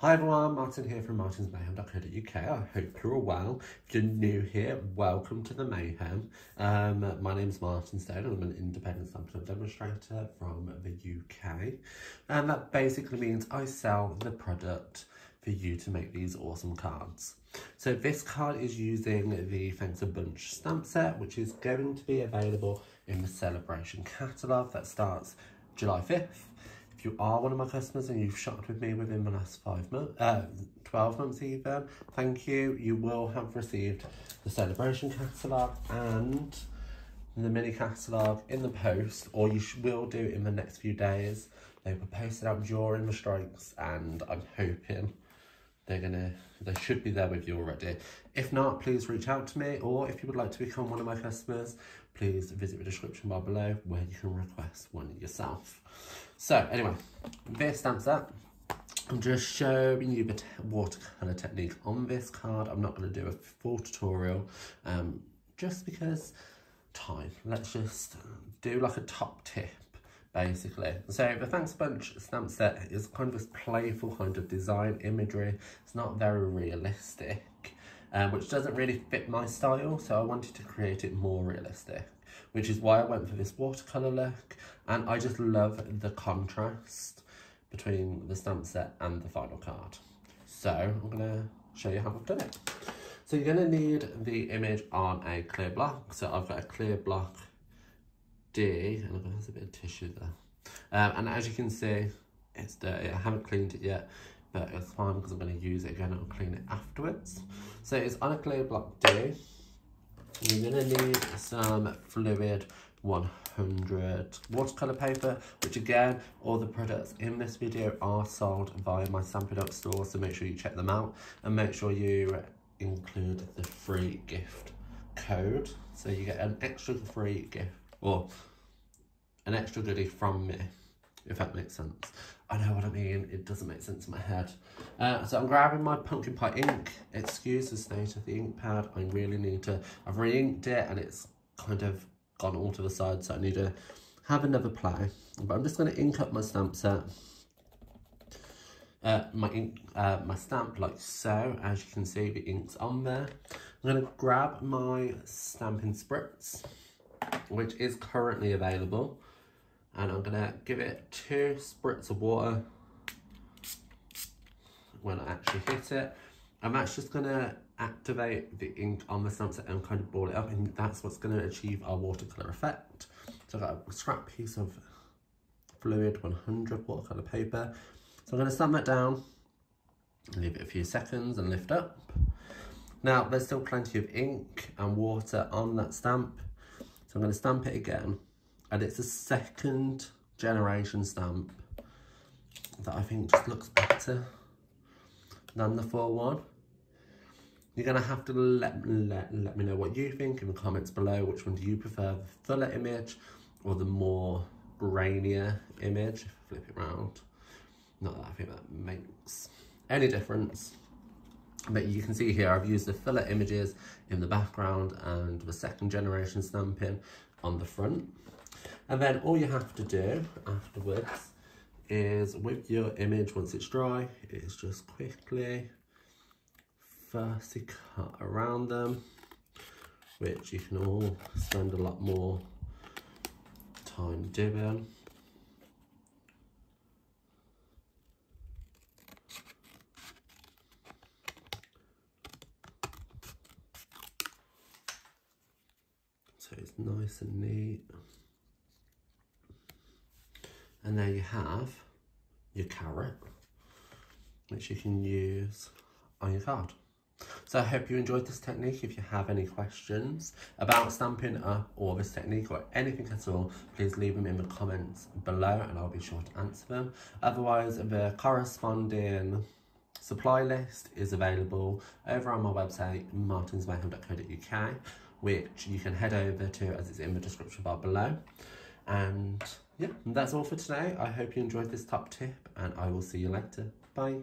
Hi everyone, Martin here from martinsmayhem.co.uk. I hope you're all well. If you're new here, welcome to the Mayhem. Um, my name is Martin Stone and I'm an independent stamp demonstrator from the UK. And that basically means I sell the product for you to make these awesome cards. So this card is using the Thanks a Bunch stamp set, which is going to be available in the Celebration catalogue that starts July 5th if you are one of my customers and you've shopped with me within the last five months, uh, 12 months even, thank you. You will have received the celebration catalogue and the mini catalogue in the post, or you will do in the next few days. They were posted out during the strikes, and I'm hoping they're gonna they should be there with you already. If not please reach out to me or if you would like to become one of my customers please visit the description bar below where you can request one yourself. So anyway this stamp set I'm just showing you the watercolor technique on this card. I'm not going to do a full tutorial um just because time. Let's just do like a top tip basically. So the Thanks Bunch stamp set is kind of this playful kind of design imagery. It's not very realistic, um, which doesn't really fit my style, so I wanted to create it more realistic, which is why I went for this watercolour look, and I just love the contrast between the stamp set and the final card. So I'm going to show you how I've done it. So you're going to need the image on a clear block. So I've got a clear block D, and there's a bit of tissue there. Um, and as you can see, it's dirty. I haven't cleaned it yet, but it's fine because I'm going to use it again. I'll clean it afterwards. So it's on a clear block D. You're going to need some fluid 100 watercolor paper, which again, all the products in this video are sold via my Stampin' Up store, so make sure you check them out and make sure you include the free gift code. So you get an extra free gift or an extra goodie from me, if that makes sense. I know what I mean, it doesn't make sense in my head. Uh, so I'm grabbing my pumpkin pie ink. Excuse the state of the ink pad, I really need to, I've re-inked it and it's kind of gone all to the side, so I need to have another play. But I'm just gonna ink up my stamp set. Uh, my ink, uh, my stamp like so, as you can see the ink's on there. I'm gonna grab my stamping spritz which is currently available. And I'm gonna give it two spritz of water when I actually hit it. I'm actually just gonna activate the ink on the stamp set and kind of ball it up and that's what's gonna achieve our watercolor effect. So I've got a scrap piece of fluid 100 watercolor paper. So I'm gonna stamp that down, leave it a few seconds and lift up. Now there's still plenty of ink and water on that stamp so I'm going to stamp it again. And it's a second generation stamp that I think just looks better than the full one. You're going to have to let, let, let me know what you think in the comments below. Which one do you prefer, the fuller image or the more grainier image? Flip it around. Not that I think that makes any difference. But you can see here I've used the filler images in the background and the second generation stamping on the front. And then all you have to do afterwards is with your image once it's dry, is just quickly firstly cut around them, which you can all spend a lot more time doing. So it's nice and neat. And there you have your carrot, which you can use on your card. So I hope you enjoyed this technique. If you have any questions about Stampin' Up or this technique or anything at all, please leave them in the comments below and I'll be sure to answer them. Otherwise, the corresponding supply list is available over on my website, martinsmayhem.co.uk which you can head over to as it's in the description bar below. And yeah, that's all for today. I hope you enjoyed this top tip and I will see you later. Bye.